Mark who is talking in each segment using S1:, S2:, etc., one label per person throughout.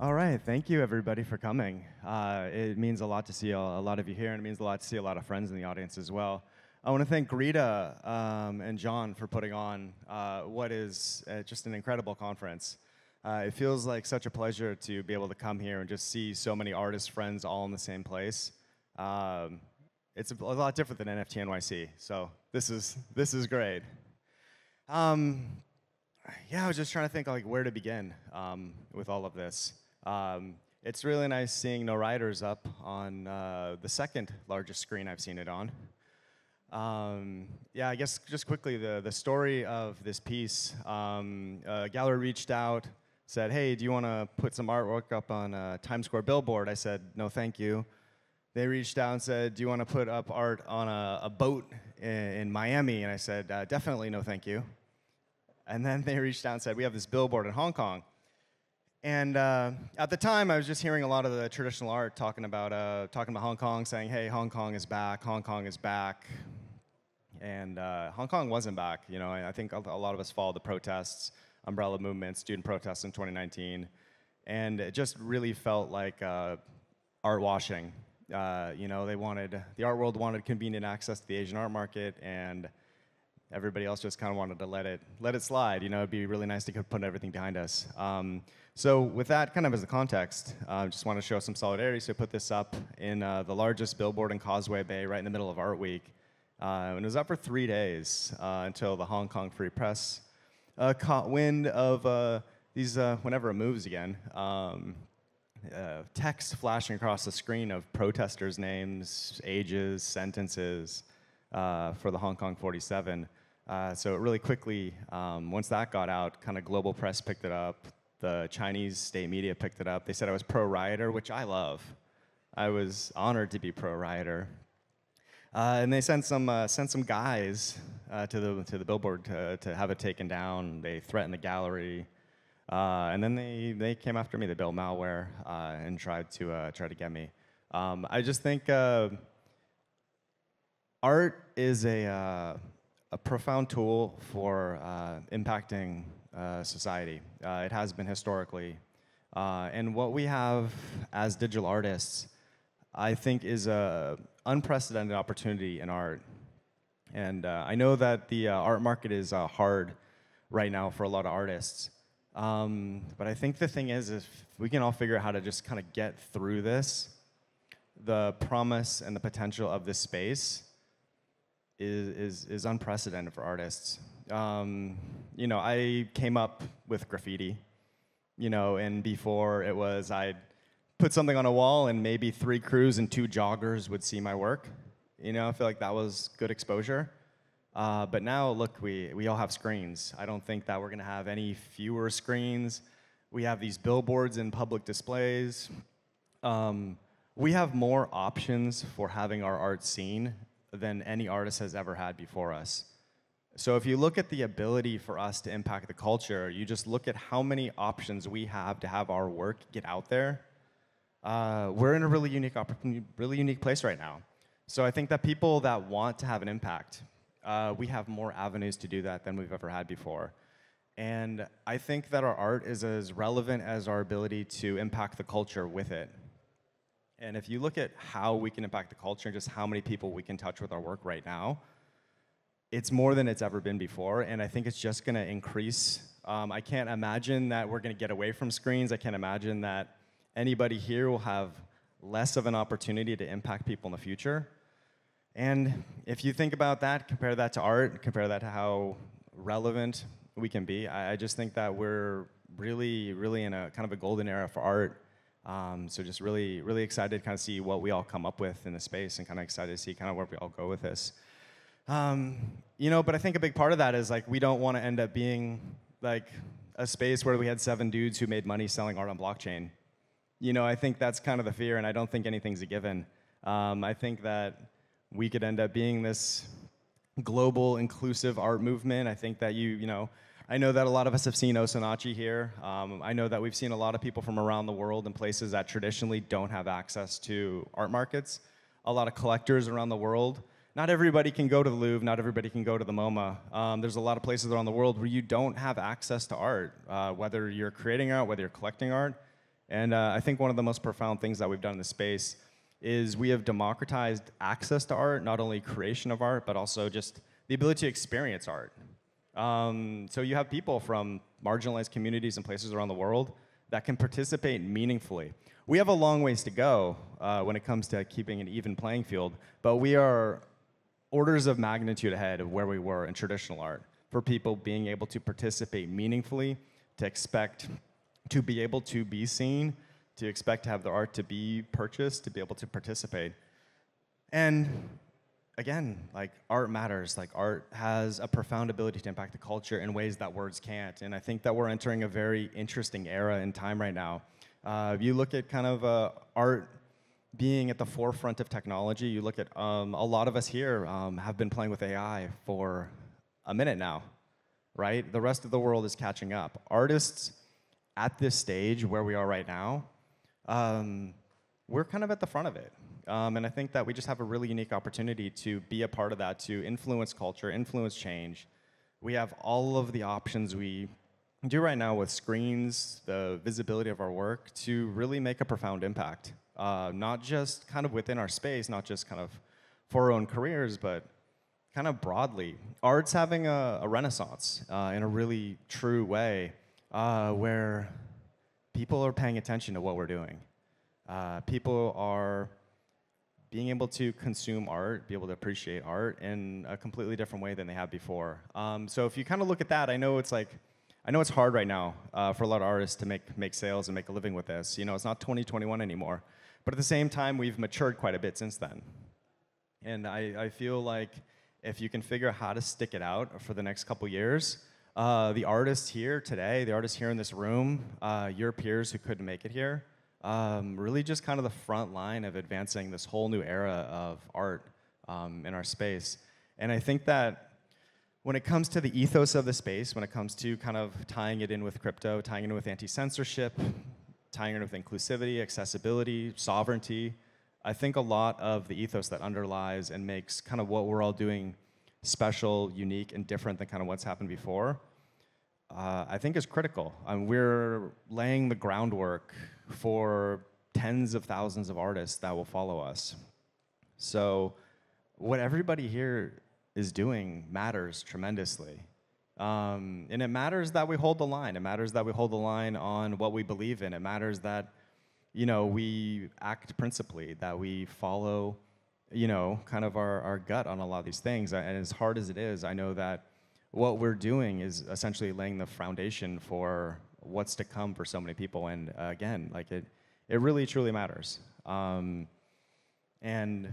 S1: All right, thank you everybody for coming. Uh, it means a lot to see a, a, lot of you here, and it means a lot to see a lot of friends in the audience as well. I want to thank Greta um, and John for putting on uh, what is uh, just an incredible conference. Uh, it feels like such a pleasure to be able to come here and just see so many artist friends all in the same place. Um, it's a, a, lot different than NFT NYC, so this is this is great. Um, yeah, I was just trying to think like where to begin um, with all of this. Um, it's really nice seeing No Rioters up on uh, the second largest screen I've seen it on. Um, yeah, I guess just quickly, the, the story of this piece, um, gallery reached out, said, hey, do you want to put some artwork up on a Times Square billboard? I said, no, thank you. They reached out and said, do you want to put up art on a, a boat in, in, Miami? And I said, uh, definitely no, thank you. And then they reached out and said, we have this billboard in Hong Kong. And uh, at the time, I was just hearing a lot of the traditional art talking about, uh, talking about Hong Kong, saying, hey, Hong Kong is back, Hong Kong is back. And uh, Hong Kong wasn't back. You know, I think a lot of us followed the protests, umbrella movement, student protests in 2019, and it just really felt like uh, art washing. Uh, you know, they wanted the art world wanted convenient access to the Asian art market, and everybody else just kind of wanted to let it let it slide. You know, it'd be really nice to put everything behind us. Um, so with that kind of as a context, I uh, just want to show some solidarity. So I put this up in uh, the largest billboard in Causeway Bay, right in the middle of Art Week. Uh, and it was up for three days uh, until the Hong Kong Free Press uh, caught wind of uh, these, whenever it moves again, um, text flashing across the screen of protesters' names, ages, sentences for the Hong Kong 47. So really quickly, um, once that got out, kind of global press picked it up. The Chinese state media picked it up. They said I was pro-rioter, which I love. I was honored to be pro-rioter, uh, and they sent some uh, sent some guys uh, to the to the billboard to, to have it taken down. They threatened the gallery, uh, and then they they came after me. They built malware uh, and tried to uh, try to get me. Um, I just think art is a a profound tool for impacting society. it has been historically, and what we have as digital artists, I think, is a unprecedented opportunity in art. And uh, I know that the uh, art market is uh, hard right now for a lot of artists. Um, but I think the thing is, if we can all figure out how to just kind of get through this, the promise and the potential of this space is, is, is unprecedented for artists. Um, you know, I came up with graffiti, you know, and before it was I'd put something on a wall and maybe three crews and two joggers would see my work. You know, I feel like that was good exposure. Uh, but now, look, we, we all have screens. I don't think that we're going to have any fewer screens. We have these billboards and public displays. Um, we have more options for having our art seen than any artist has ever had before us. So if you look at the ability for us to impact the culture, you just look at how many options we have to have our work get out there uh, we're in a really unique really unique place right now. So I think that people that want to have an impact, uh, we have more avenues to do that than we've ever had before. And I think that our art is as relevant as our ability to impact the culture with it. And if you look at how we can impact the culture and just how many people we can touch with our work right now, it's more than it's ever been before. And I think it's just going to increase. Um, I can't imagine that we're going to get away from screens. I can't imagine that anybody here will have less of an opportunity to impact people in the future. And if you think about that, compare that to art, compare that to how relevant we can be, I, I just think that we're really, really in a kind of a golden era for art. Um, so just really, really excited to kind of see what we all come up with in the space and kind of excited to see kind of where we all go with this. Um, you know, but I think a big part of that is like we don't want to end up being like a space where we had seven dudes who made money selling art on blockchain you know, I think that's kind of the fear, and I don't think anything's a given. Um, I think that we could end up being this global inclusive art movement. I think that you, you know, I know that a lot of us have seen Osinachi here. Um, I know that we've seen a lot of people from around the world in places that traditionally don't have access to art markets. A lot of collectors around the world. Not everybody can go to the Louvre, not everybody can go to the MoMA. Um, there's a lot of places around the world where you don't have access to art, uh, whether you're creating art, whether you're collecting art. And uh, I think one of the most profound things that we've done in the space is we have democratized access to art, not only creation of art, but also just the ability to experience art. Um, so you have people from marginalized communities and places around the world that can participate meaningfully. We have a long ways to go uh, when it comes to keeping an even playing field, but we are orders of magnitude ahead of where we were in traditional art for people being able to participate meaningfully, to expect to be able to be seen, to expect to have the art to be purchased, to be able to participate. And again, like art matters. Like art has a profound ability to impact the culture in ways that words can't. And I think that we're entering a very interesting era in time right now. Uh, you look at kind of uh, art being at the forefront of technology, you look at um, a lot of us here um, have been playing with AI for a minute now, right? The rest of the world is catching up. Artists at this stage where we are right now, um, we're kind of at the front of it. Um, and I think that we just have a really unique opportunity to be a part of that, to influence culture, influence change. We have all of the options we do right now with screens, the visibility of our work, to really make a profound impact. Uh, not just kind of within our space, not just kind of for our own careers, but kind of broadly. Art's having a, a renaissance uh, in a really true way uh, where people are paying attention to what we're doing. Uh, people are being able to consume art, be able to appreciate art in a completely different way than they have before. Um, so if you kind of look at that, I know it's like, I know it's hard right now uh, for a lot of artists to make, make sales and make a living with this. You know, it's not 2021 anymore. But at the same time, we've matured quite a bit since then. And I, I feel like if you can figure out how to stick it out for the next couple years, uh, the artists here today, the artists here in this room, uh, your peers who couldn't make it here, um, really just kind of the front line of advancing this whole new era of art um, in our space. And I think that when it comes to the ethos of the space, when it comes to kind of tying it in with crypto, tying it in with anti-censorship, tying it in with inclusivity, accessibility, sovereignty, I think a lot of the ethos that underlies and makes kind of what we're all doing special, unique, and different than kind of what's happened before, uh, I think is critical. Um, we're laying the groundwork for tens of thousands of artists that will follow us. So what everybody here is doing matters tremendously. Um, and it matters that we hold the line. It matters that we hold the line on what we believe in. It matters that, you know, we act principally, that we follow, you know, kind of our, our gut on a lot of these things. And as hard as it is, I know that what we're doing is essentially laying the foundation for what's to come for so many people. And uh, again, like it, it really truly matters. Um, and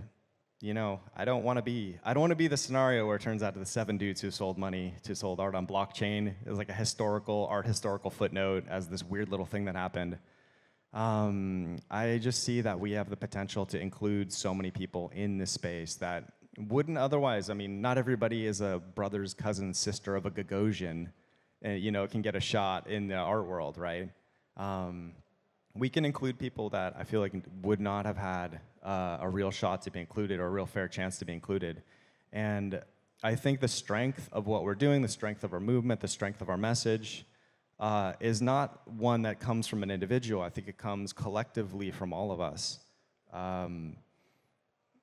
S1: you know, I don't want to be, I don't want to be the scenario where it turns out to the seven dudes who sold money to sold art on blockchain is like a historical, art historical footnote as this weird little thing that happened. Um, I just see that we have the potential to include so many people in this space that wouldn't otherwise. I mean, not everybody is a brother's cousin, sister of a Gagosian and, you know, it can get a shot in the art world, right? Um, we can include people that I feel like would not have had uh, a real shot to be included or a real fair chance to be included. And I think the strength of what we're doing, the strength of our movement, the strength of our message, uh, is not one that comes from an individual. I think it comes collectively from all of us. Um,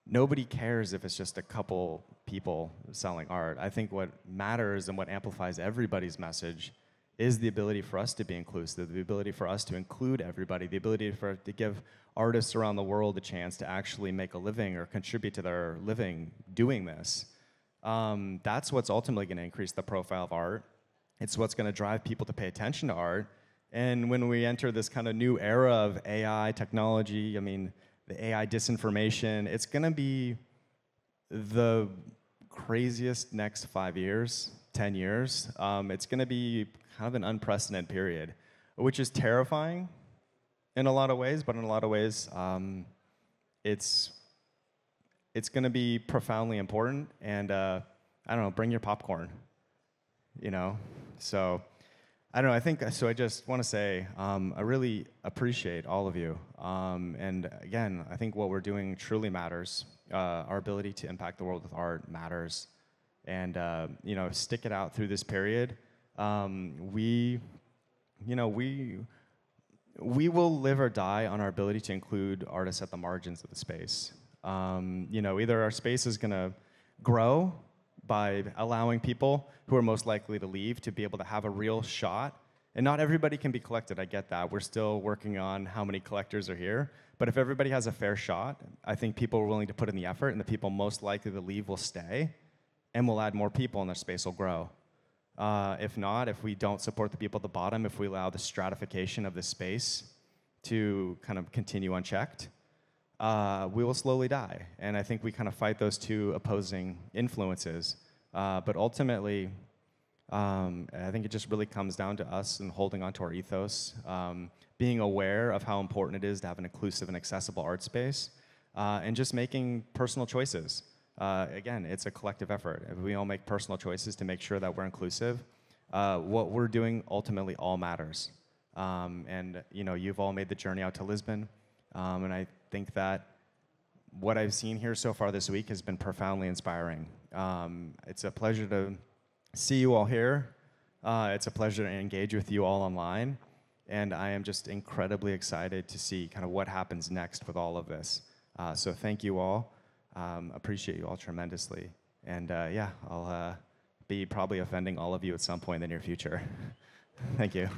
S1: nobody cares if it's just a couple people selling art. I think what matters and what amplifies everybody's message is the ability for us to be inclusive, the ability for us to include everybody, the ability for to give artists around the world a chance to actually make a living or contribute to their living doing this. Um, that's what's ultimately going to increase the profile of art. It's what's going to drive people to pay attention to art. And when we enter this kind of new era of AI technology, I mean, the AI disinformation, it's going to be the craziest next five years, 10 years. Um, it's going to be kind of an unprecedented period, which is terrifying in a lot of ways, but in a lot of ways, um, it's it's going to be profoundly important. And uh, I don't know, bring your popcorn. You know, so. I don't know. I think so. I just want to say um, I really appreciate all of you. Um, and again, I think what we're doing truly matters. Uh, our ability to impact the world with art matters, and uh, you know, stick it out through this period. Um, we, you know, we we will live or die on our ability to include artists at the margins of the space. Um, you know, either our space is going to grow by allowing people who are most likely to leave to be able to have a real shot. And not everybody can be collected, I get that. We're still working on how many collectors are here. But if everybody has a fair shot, I think people are willing to put in the effort, and the people most likely to leave will stay, and we'll add more people, and their space will grow. Uh, if not, if we don't support the people at the bottom, if we allow the stratification of the space to kind of continue unchecked, uh, we will slowly die. And I think we kind of fight those two opposing influences. Uh, but ultimately, um, I think it just really comes down to us and holding on to our ethos, um, being aware of how important it is to have an inclusive and accessible art space, uh, and just making personal choices. Uh, again, it's a collective effort. If we all make personal choices to make sure that we're inclusive, uh, what we're doing ultimately all matters. Um, and you know, you've all made the journey out to Lisbon, um, and I think that what I've seen here so far this week has been profoundly inspiring. Um, it's a pleasure to see you all here. Uh, it's a pleasure to engage with you all online, and I am just incredibly excited to see kind of what happens next with all of this. Uh, so thank you all. Um, appreciate you all tremendously. And uh, yeah, I'll uh, be probably offending all of you at some point in the near future. Thank you.